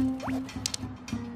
ねっ。